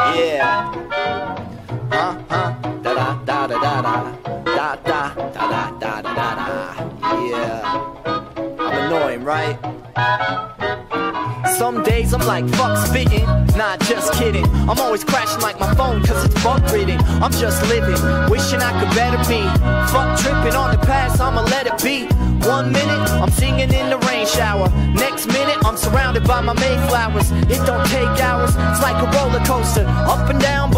Yeah. Huh, huh. Da da da da da da. Da da da da da da da da. Yeah. I'm annoying, right? Some days I'm like, fuck spitting. Nah, just kidding. I'm always crashing like my phone, cause it's bug ridden. I'm just living, wishing I could better be. Fuck tripping on the past, I'ma let it be. One minute, I'm singing in the rain shower. Next minute, I'm surrounded by my Mayflowers. It don't take hours, it's like a roller coaster. Up and down,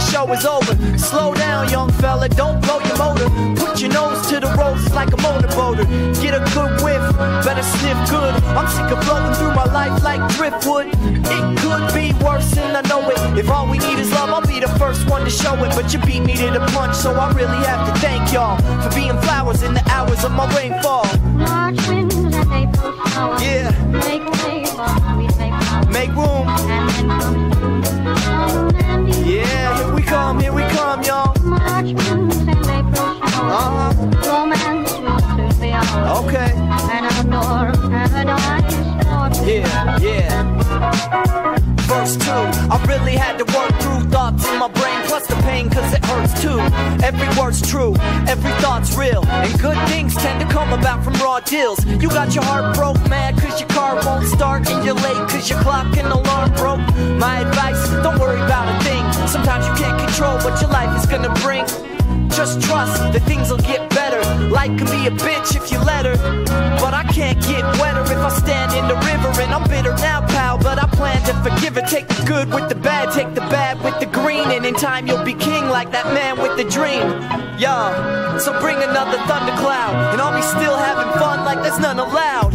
the show is over. Slow down, young fella, don't blow your motor. Put your nose to the ropes like a motorboater. Get a good whiff, better sniff good. I'm sick of blowing through my life like driftwood. It could be worse, and I know it. If all we need is love, I'll be the first one to show it. But you beat me to the punch, so I really have to thank y'all for being flowers in the hours of my rainfall. March winds and April showers. Yeah, Make way for we make make room. Be ours. huh. Okay. And outdoor paradise for Yeah, yeah. Verse 2, I really had to work through thoughts in my brain, plus the pain, cause it hurts too. Every word's true, every thought's real, and good things tend to come about from raw deals. You got your heart broke, mad, cause your car won't start, and you're late, cause your clock and alarm broke. My advice, don't worry about a thing. Sometimes you can't control what is gonna bring. Just trust that things will get better. Life can be a bitch if you let her. But I can't get wetter if I stand in the river. And I'm bitter now, pal, but I plan to forgive her. Take the good with the bad, take the bad with the green. And in time you'll be king like that man with the dream. Yeah, so bring another thundercloud. And I'll be still having fun like there's none allowed.